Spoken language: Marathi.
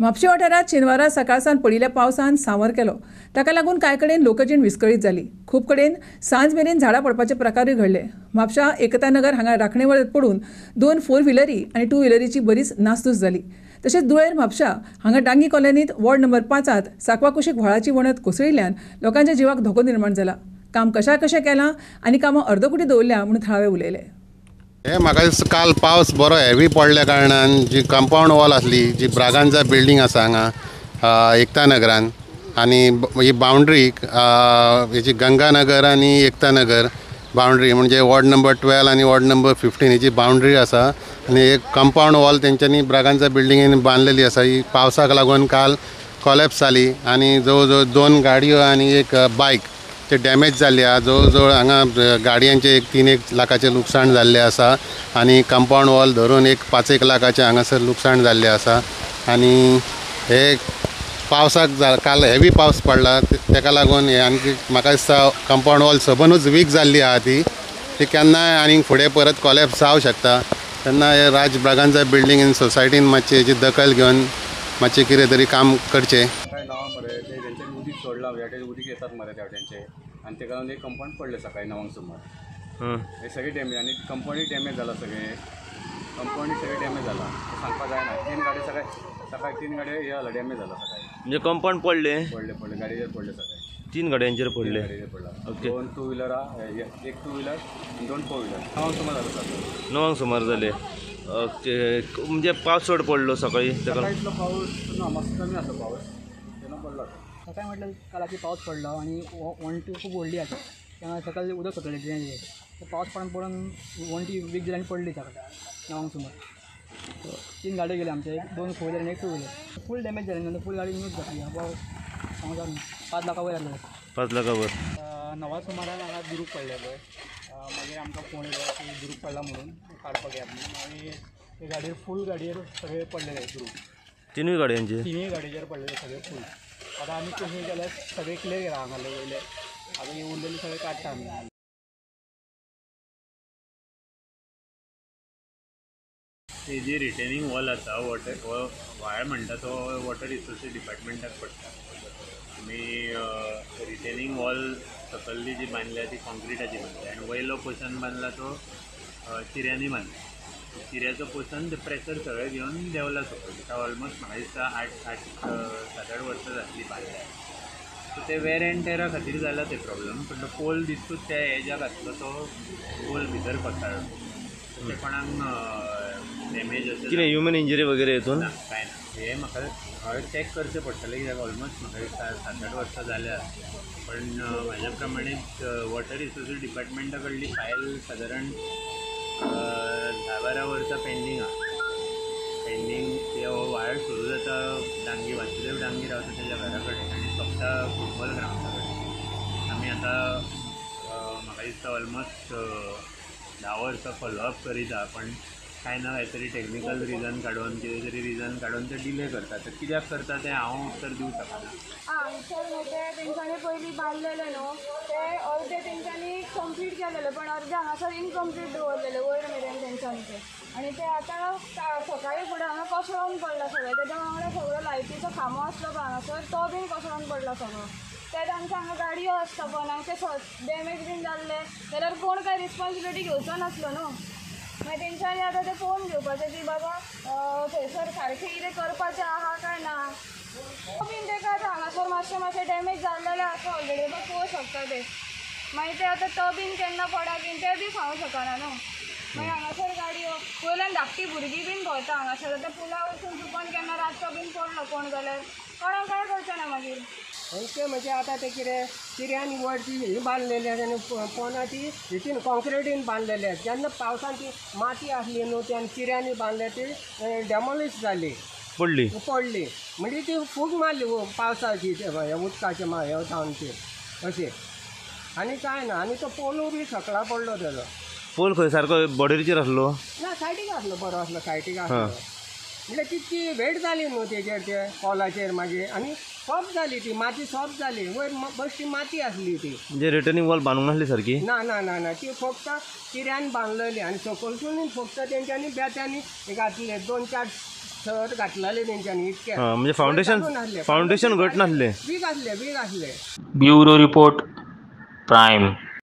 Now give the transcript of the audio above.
म्हापशी वाठारात शेनवारा सकाळसान पडिल्ल्या पावसान सांवर केलो. ताका लागून कांय कडेन लोकजीण विस्कळीत जाली. खूब कडेन सांज मेरेन झाडां पडपाचे प्रकारूय घडले. म्हापशा एकता नगर हांगा राखणे वळत पडून दोन फोर व्हिलरी आनी टू व्हिलरीची बरीच नासधूस जाली. तशेंच दुळेर म्हापशा हांगा डांगी कॉलनीत वॉर्ड नंबर पांचात साकवा कुशीक व्हाळाची वणत कोसळिल्ल्यान लोकांच्या जिवाक धोको निर्माण जाला काम कशा कशें केलां आनी कामां अर्दकुटी दवरल्या म्हूण थळावे उलयले. हे म्हाका दिसता काल पावस बरो हेवी पडल्या कारणान जी कंपाऊंड वॉल आसली जी ब्रागांजा बिल्डींग आसा हांगा एकता नगरान आनी ही बाउंड्री हेची गंगानगर आनी एकता नगर बाउंड्री म्हणजे वॉर्ड नंबर ट्वेल्व आनी वॉर्ड नंबर फिफ्टीन हेची बाउंड्री आसा आनी एक कंपाऊंड वॉल तेंच्यांनी ब्रागांजा बिल्डिंगेन बांदलेली आसा. ही पावसाक लागून काल कॉलेप्स जाली आनी जवळ जवळ दोन गाडयो आनी एक बायक ते डॅमेज जाल्ले आहा जवळ जवळ हांगा गाडयांचे एक तीन एक लाखाचे लुकसाण जाल्लें आसा आनी कंपाऊंड वॉल धरून एक पांच एक लाखाचे हांगासर लुकसाण जाल्लें आसा आनी हे पावसाक जा काल हेवी पावस पडला. ते- तेका लागून हे आनी म्हाका दिसता कंपाऊंड वॉल सबंदूच वीक जाल्ली आहा ती. ती केन्नाय आनीक फुडें परत कॉलेप्स जावं शकता. तेन्ना हे राज ब्रागांजा बिल्डींग सोसायटीन मातशी हेची दखल घेवन मातशें कितें तरी काम करचें काय नाव मरे ते त्यांच्यानी उदीक सोडला ह्या उदीक येतात मरे त्या त्यांचे आणि ते कारण एक कंपाऊंड पडले सकाळी णवांक सुमार. हे. सगळे डॅमेज आणि कंपाऊंडही डॅमेज झाला सगळे. कंपाऊंडही सगळे डॅमेज झाला. ते सांगपा जायना. तीन गाडी सकाळी सकाळी तीन गाड्या हे झाला डॅमेज झाला सकाळी. म्हणजे कंपाऊंड पडले? पडले पडले. गाडीचेर पडले सकाळी. तीन गाड्यांचेर पडले. ओके. दोन टू व्हिलर एक टू व्हिलर दोन फोर व्हिलर णवांक सुमार झालं सर णवांक सुमार जाले ओके. म्हणजे पावस चड पडलो सकाळी. ताका सकाळी इतलो पाऊस ना मस्त कमी असतो पाऊस. तेन्ना पडला. सकाळी म्हटलं? कालाची पावस पडलो आणि वणटी खूप ओढली आता. तेव्हा सकाळी उदक होतले ड्रेनेज तर पावस पडून पडून वणटी वीक जाली आणि पडली सकाळी णवांक सुमार तीन गाड्यो गेले आमचे एक दोन फोर व्हिलर आणि एक टू व्हिलर फूल डॅमेज झाले. नंतर फूल गाडी न्यूज जातली हा सांगता. पाच लाखा वयर जाले पाच लाखावर. नवा सुमारान हांगा दुरूक पडले पळय मागीर आमकां फोन येयलो की दुरूक पडला म्हणून. काडपाक या म्हणून. आनी ते गाडयेर फूल गाडयेर सगळे पडलेले दुरूक तिनूय गाड्यांचे? तिनूय गाडयेचेर पडलेले सगळे फूल आतां आमी कशें केल्यार सगळे क्लिअर केला आम्हाला वयले आता हे उरलेले सगळे काडटा आम्ही. हे जी रिटेनिंग वॉल आसा वॉटर व्हाळ म्हणटा तो वॉटर रिसोर्सीस डिपार्टमेंटाक पडटा आमी रिटेनिंग वॉल सकल्ली जी बांदल्या ती कॉन्क्रिटाची बांदल्या आनी वयलो पोर्शन बांदला तो चिऱ्यांनी बांदला पोर्शन ते प्रेशर सगळें घेवन देंवला सकयल ताका ऑलमोस्ट म्हाका दिसता आठ आठ सात आठ वर्सां जातली बांदल्या सो ते वेर एंड टेरा खातीर जाला ते प्रॉब्लम पूण तो पोल दिसतूच त्या हेज्याक आसलो तो पोल भितर कोसळ्ळो ते कोणाक डॅमेज असेल कितें ह्युमन इंजरी वगैरे हितून ना काय ना. हे म्हाका हांवें चॅक करचें पडटलें कित्याक ऑलमोस्ट म्हाका दिसता सात आठ वर्सां जाल्या पण म्हाज्या प्रमाणे वॉटर रिसोर्सीस डिपार्टमेंटा कडली फायल सादारण धा बारा वर्सां पेंडींग आसा पेंडींग ते हो वायर सुरू जाता डांगी वासुदेव डांगी रावता तेज्या घरा कडेन आनी सोंपता फुटबॉल ग्रावंडा कडेन आमी आतां म्हाका दिसता ऑलमोस्ट धा वर्सां फॉलोअप करीत आहा पण कांय ना कांय तरी टॅक्निकल रिजन काडून कितें तरी रिजन काडून ते डिले करता तर कित्याक करता तें हांव उत्तर दिवं शकना हांगसर न्हू ते तेंच्यांनी पयलीं बांदलेले न्हू ते अर्दे तेंच्यांनी कंप्लीट केलेले पण अर्दे हांगासर इनकम्प्लीट दवरलेले वयर मेरेन तेंच्यांनी ते आनी ते आतां सकाळीं सकाळी फुडें हांगा कसळोन पडला सगळें. तेज्या वांगडा सगळो लायटीचो खांबो आसलो पळय हांगासर तो बीन कसळोन पडला सगळो. ते तांकां हांगा गाडयो आसता पण हांगा ते डॅमेज बीन जाल्ले जाल्यार कोण काय रिस्पॉन्सिबिलिटी घेवचो नासलो न्हू मागीर तेंच्यांनी आतां ते फोन घेवपाचें की? बाबा थंयसर सारकें कितें करपाचें आहा काय ना? बीन तेका आतां हांगासर मातशें मातशें डॅमेज जाल्लेलें आसा ऑलरेडी बाबा पळोवं शकता ते. मागीर ते आतां तो बीन केन्ना पडा बीन ते बी खावंक शकना न्हू मागीर हांगासर गाडयो वयल्यान धाकटी भुरगीं बीन भोंवता हांगासर आतां पुला वचून चुकोन केन्ना रातचो बीन पडलो कोण जाल्यार कोणाक काय करचें ना मागीर ते म्हणजे आता ते कितें चिऱ्यांनी ती ही बांदलेली आसा आनी प- पोना ती हितून कॉन्क्रिटीन बांदलेली आसा जेन्ना पावसान ती माती आसली न्हू ती आनी चिऱ्यांनी बांदले ती डेमोलिश जाली पडली. पडली. म्हणजे ती फूग मारली पावसाची ते हे उदकाचे मा हे जावन ती अशी आनी कांय ना आनी तो पोलू बी सकला पडलो तेजो पोल खंय सारको बॉर्डरीचेर आसलो? ना सायडीक आसलो बरो आसलो सायडीक आसलो. म्हणजे तितकी वेट जाली न्हू तेजेर ते पोलाचेर मागीर आनी सॉफ्ट जाली ती माती सॉफ्ट जाली वयर बश्टी माती आसली ती. म्हणजे रिटर्निंग वॉल बांदूंक नासली सारकी ना ना ना ना. ती फक्त चिऱ्यान बांदलेली आनी सकलसून फक्त तेंच्यांनी बेत्यांनी घातले. दोन चार थर घातलेले तेंच्यांनी इतके हां म्हणजे फाउंडेशन फाउंडेशन घट नासले वीक आसले वीक आसले ब्युरो रिपोर्ट प्रायम